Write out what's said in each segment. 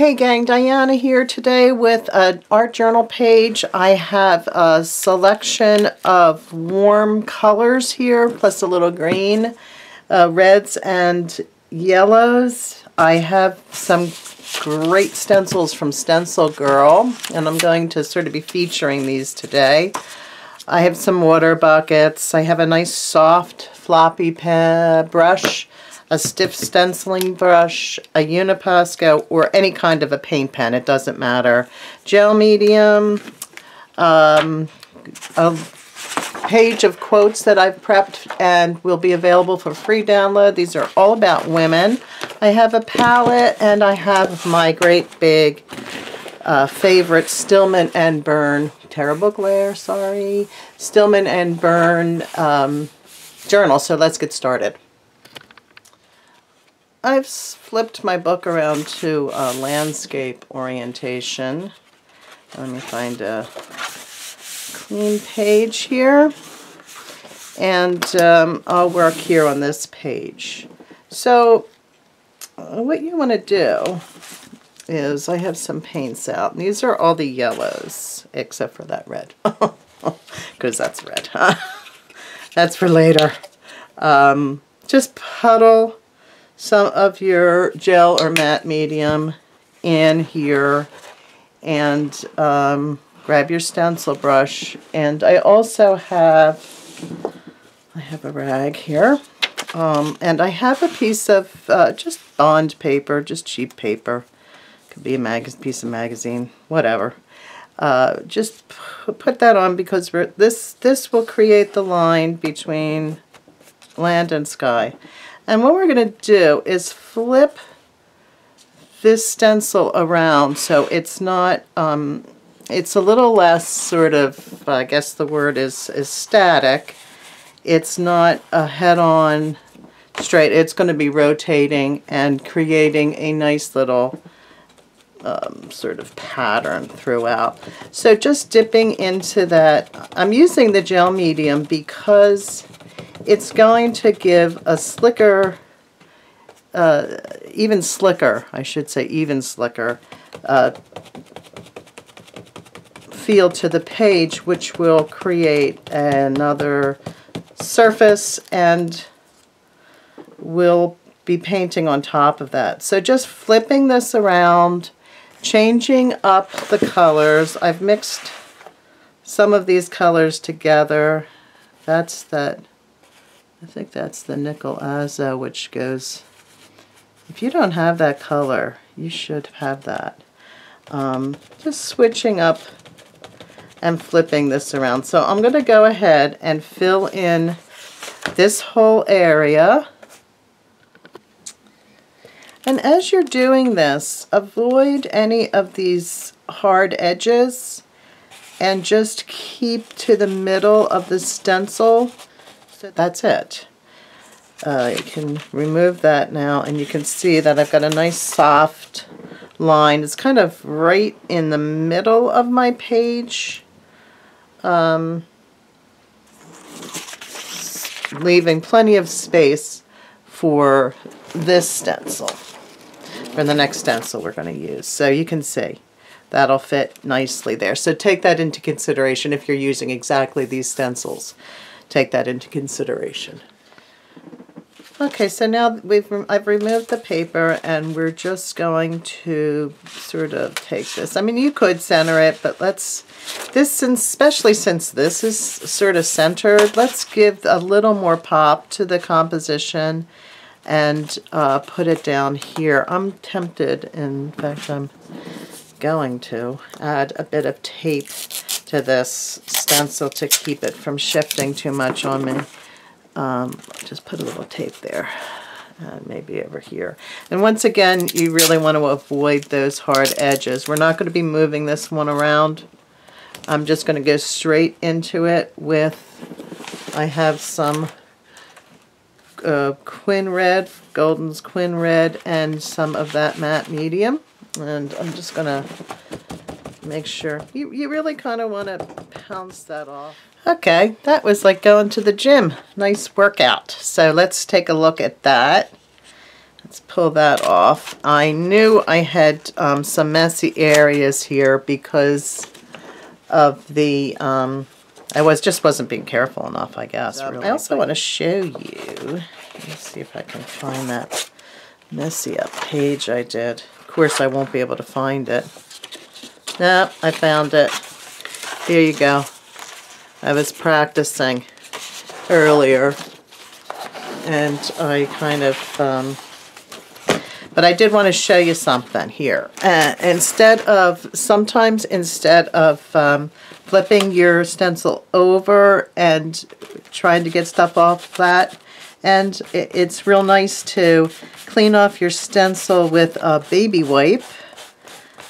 Hey gang, Diana here today with an art journal page. I have a selection of warm colors here, plus a little green, uh, reds and yellows. I have some great stencils from Stencil Girl, and I'm going to sort of be featuring these today. I have some water buckets. I have a nice soft floppy pen brush a stiff stenciling brush, a Uniposca, or any kind of a paint pen. It doesn't matter. Gel medium, um, a page of quotes that I've prepped and will be available for free download. These are all about women. I have a palette and I have my great big uh, favorite Stillman and Birn, terrible glare, sorry, Stillman and Birn um, journal. So let's get started. I've flipped my book around to a landscape orientation. Let me find a clean page here. And um, I'll work here on this page. So uh, what you want to do is I have some paints out. These are all the yellows, except for that red. Because that's red. that's for later. Um, just puddle some of your gel or matte medium in here and um, grab your stencil brush. And I also have, I have a rag here. Um, and I have a piece of uh, just bond paper, just cheap paper. Could be a piece of magazine, whatever. Uh, just put that on because this this will create the line between land and sky. And what we're going to do is flip this stencil around so it's not, um, it's a little less sort of, I guess the word is, is static. It's not a head-on straight. It's going to be rotating and creating a nice little um, sort of pattern throughout. So just dipping into that, I'm using the gel medium because it's going to give a slicker, uh, even slicker, I should say even slicker, uh, feel to the page, which will create another surface and we'll be painting on top of that. So just flipping this around, changing up the colors. I've mixed some of these colors together. That's that I think that's the nickel azo, which goes, if you don't have that color, you should have that. Um, just switching up and flipping this around. So I'm going to go ahead and fill in this whole area. And as you're doing this, avoid any of these hard edges and just keep to the middle of the stencil that's it. Uh, you can remove that now and you can see that I've got a nice soft line. It's kind of right in the middle of my page. Um, leaving plenty of space for this stencil, for the next stencil we're going to use. So you can see that'll fit nicely there. So take that into consideration if you're using exactly these stencils take that into consideration. Okay, so now we've I've removed the paper and we're just going to sort of take this. I mean, you could center it, but let's, this, especially since this is sort of centered, let's give a little more pop to the composition and uh, put it down here. I'm tempted, in fact, I'm going to add a bit of tape to this stencil to keep it from shifting too much on me. Um, just put a little tape there. and maybe over here. And once again, you really want to avoid those hard edges. We're not going to be moving this one around. I'm just going to go straight into it with, I have some uh, Quin Red, Golden's Quin Red, and some of that matte medium. And I'm just going to make sure. You, you really kind of want to pounce that off. Okay, that was like going to the gym. Nice workout. So let's take a look at that. let's pull that off. I knew I had um, some messy areas here because of the, um, I was just wasn't being careful enough, I guess. Really. I also want to show you, let me see if I can find that messy up page I did. Course, I won't be able to find it. Nope, I found it. Here you go. I was practicing earlier and I kind of, um, but I did want to show you something here. Uh, instead of, sometimes instead of um, flipping your stencil over and trying to get stuff off that, and it, it's real nice to clean off your stencil with a baby wipe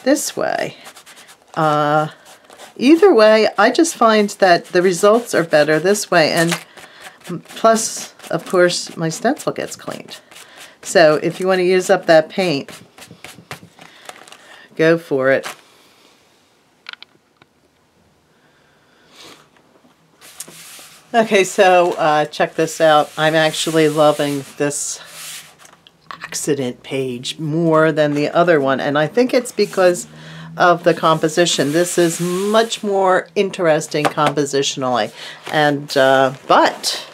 this way. Uh, either way, I just find that the results are better this way. And plus, of course, my stencil gets cleaned. So if you want to use up that paint, go for it. Okay, so uh, check this out. I'm actually loving this accident page more than the other one, and I think it's because of the composition. This is much more interesting compositionally, and uh, but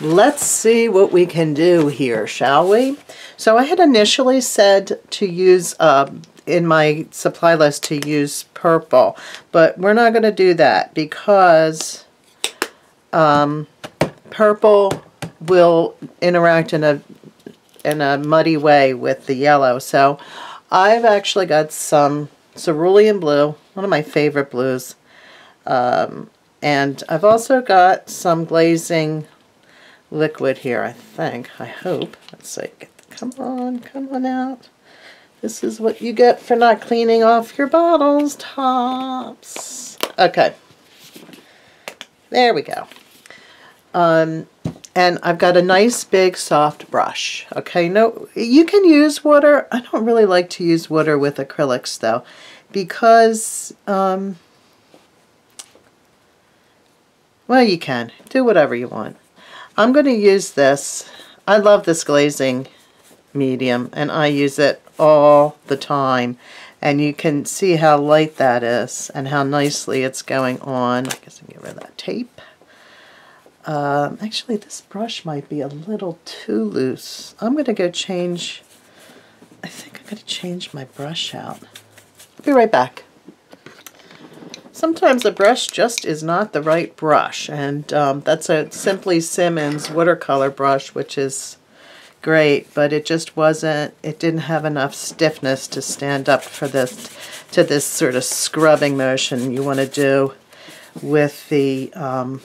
let's see what we can do here, shall we? So I had initially said to use, uh, in my supply list, to use purple, but we're not going to do that because um, purple will interact in a in a muddy way with the yellow. So I've actually got some cerulean blue, one of my favorite blues. Um, and I've also got some glazing liquid here, I think. I hope. Let's see. Come on, come on out. This is what you get for not cleaning off your bottles tops. Okay. There we go. Um, and I've got a nice big soft brush. Okay, no, you can use water. I don't really like to use water with acrylics though, because, um, well, you can. Do whatever you want. I'm going to use this. I love this glazing medium and I use it all the time and you can see how light that is and how nicely it's going on. I guess I can get rid of that tape. Um, actually, this brush might be a little too loose. I'm going to go change, I think I'm going to change my brush out. I'll be right back sometimes the brush just is not the right brush and um, that's a Simply Simmons watercolor brush which is great but it just wasn't it didn't have enough stiffness to stand up for this to this sort of scrubbing motion you want to do with the um,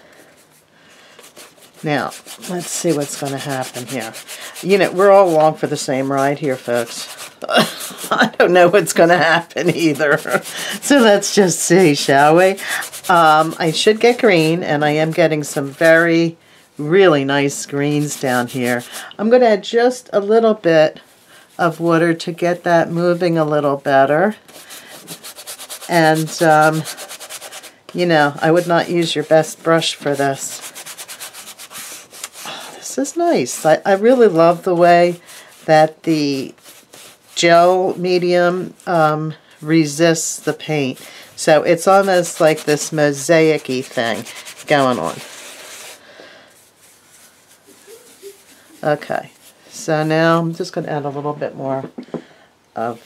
now let's see what's going to happen here you know we're all along for the same ride here folks I don't know what's going to happen either. so let's just see, shall we? Um, I should get green, and I am getting some very, really nice greens down here. I'm going to add just a little bit of water to get that moving a little better. And, um, you know, I would not use your best brush for this. This is nice. I, I really love the way that the gel medium um, resists the paint. So it's almost like this mosaic thing going on. Okay, so now I'm just going to add a little bit more of,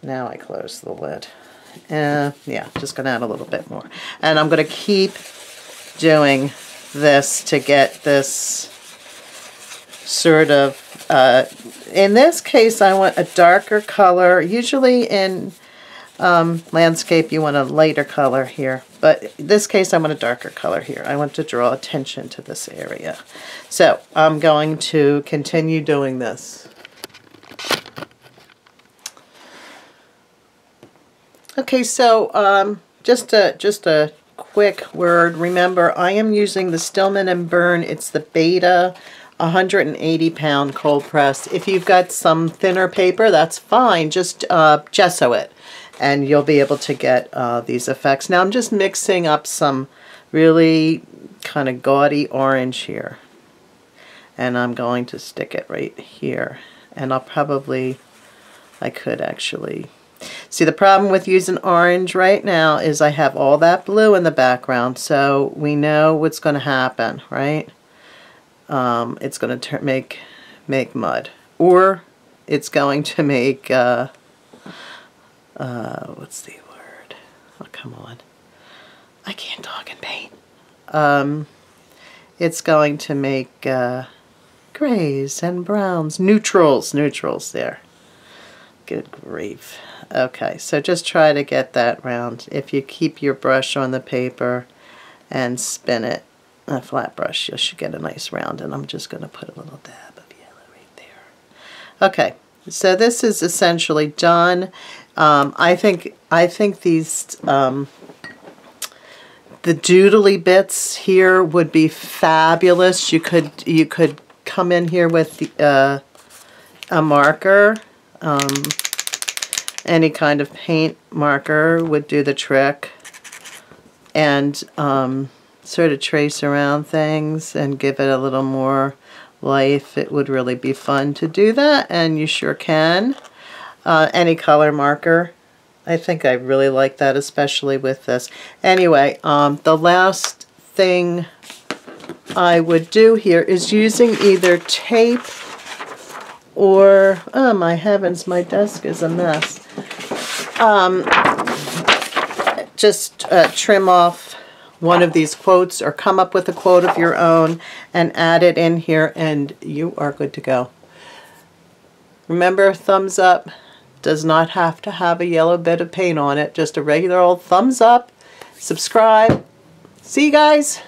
now I close the lid. Uh, yeah, just going to add a little bit more. And I'm going to keep doing this to get this sort of uh, in this case, I want a darker color. Usually in um, landscape, you want a lighter color here. But in this case, I want a darker color here. I want to draw attention to this area. So I'm going to continue doing this. Okay, so um, just a just a quick word. Remember, I am using the Stillman and Birn. It's the Beta 180 pound cold press. If you've got some thinner paper, that's fine. Just uh, gesso it and you'll be able to get uh, these effects. Now I'm just mixing up some really kind of gaudy orange here. and I'm going to stick it right here. And I'll probably, I could actually, see the problem with using orange right now is I have all that blue in the background, so we know what's going to happen, right? Um, it's going to make, make mud. Or it's going to make, uh, uh, what's the word? Oh, come on. I can't talk and paint. Um, it's going to make uh, grays and browns, neutrals, neutrals there. Good grief. Okay, so just try to get that round. If you keep your brush on the paper and spin it, a flat brush, you should get a nice round. And I'm just going to put a little dab of yellow right there. Okay, so this is essentially done. Um, I think I think these um, the doodly bits here would be fabulous. You could you could come in here with the, uh, a marker. Um, any kind of paint marker would do the trick. And um, sort of trace around things and give it a little more life. It would really be fun to do that, and you sure can. Uh, any color marker. I think I really like that, especially with this. Anyway, um, the last thing I would do here is using either tape or, oh my heavens, my desk is a mess. Um, just uh, trim off one of these quotes or come up with a quote of your own and add it in here and you are good to go. Remember, thumbs up does not have to have a yellow bit of paint on it, just a regular old thumbs up. Subscribe. See you guys.